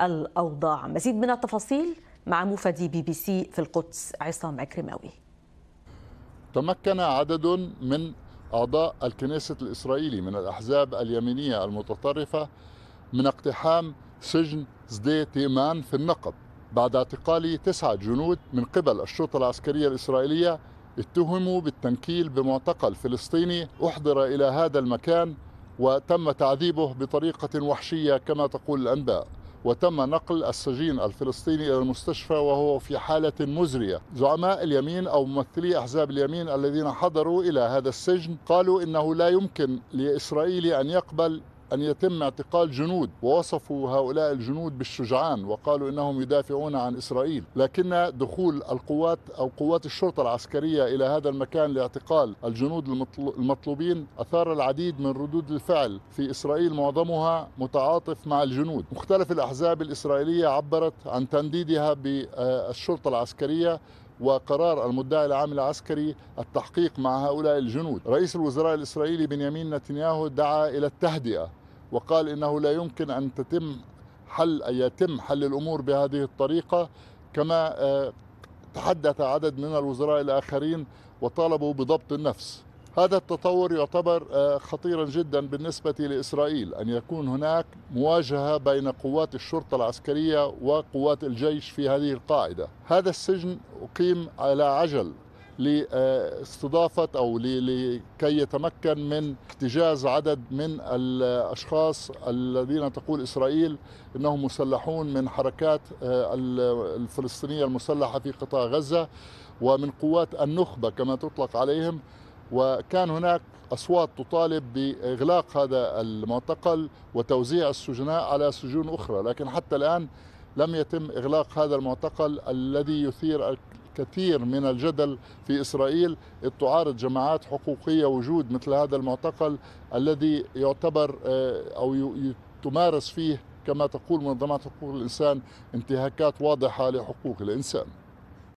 الأوضاع. مزيد من التفاصيل مع مفدي بي بي سي في القدس عصام عكرماوي. تمكن عدد من أعضاء الكنيست الإسرائيلي من الأحزاب اليمينية المتطرفة من اقتحام سجن سدي تيمان في النقب بعد اعتقال تسعة جنود من قبل الشرطة العسكرية الإسرائيلية اتهموا بالتنكيل بمعتقل فلسطيني أحضر إلى هذا المكان وتم تعذيبه بطريقة وحشية كما تقول الأنباء. وتم نقل السجين الفلسطيني إلى المستشفى وهو في حالة مزرية. زعماء اليمين أو ممثلي أحزاب اليمين الذين حضروا إلى هذا السجن قالوا إنه لا يمكن لإسرائيل أن يقبل أن يتم اعتقال جنود ووصفوا هؤلاء الجنود بالشجعان وقالوا إنهم يدافعون عن إسرائيل. لكن دخول القوات أو قوات الشرطة العسكرية إلى هذا المكان لاعتقال الجنود المطلوبين أثار العديد من ردود الفعل في إسرائيل معظمها متعاطف مع الجنود. مختلف الأحزاب الإسرائيلية عبرت عن تنديدها بالشرطة العسكرية وقرار المدعي العام العسكري التحقيق مع هؤلاء الجنود. رئيس الوزراء الإسرائيلي بنيامين نتنياهو دعا إلى التهدئة وقال إنه لا يمكن أن تتم حل أن يتم حل الأمور بهذه الطريقة كما تحدث عدد من الوزراء الآخرين وطالبوا بضبط النفس. هذا التطور يعتبر خطيرا جدا بالنسبة لإسرائيل أن يكون هناك مواجهة بين قوات الشرطة العسكرية وقوات الجيش في هذه القاعدة. هذا السجن أقيم على عجل لاستضافة أو لكي يتمكن من احتجاز عدد من الأشخاص الذين تقول إسرائيل أنهم مسلحون من حركات الفلسطينية المسلحة في قطاع غزة ومن قوات النخبة كما تطلق عليهم. وكان هناك أصوات تطالب بإغلاق هذا المعتقل وتوزيع السجناء على سجون أخرى لكن حتى الآن لم يتم إغلاق هذا المعتقل الذي يثير الكثير من الجدل في إسرائيل إذ تعارض جماعات حقوقية وجود مثل هذا المعتقل الذي يعتبر أو تمارس فيه كما تقول منظمات حقوق الإنسان انتهاكات واضحة لحقوق الإنسان.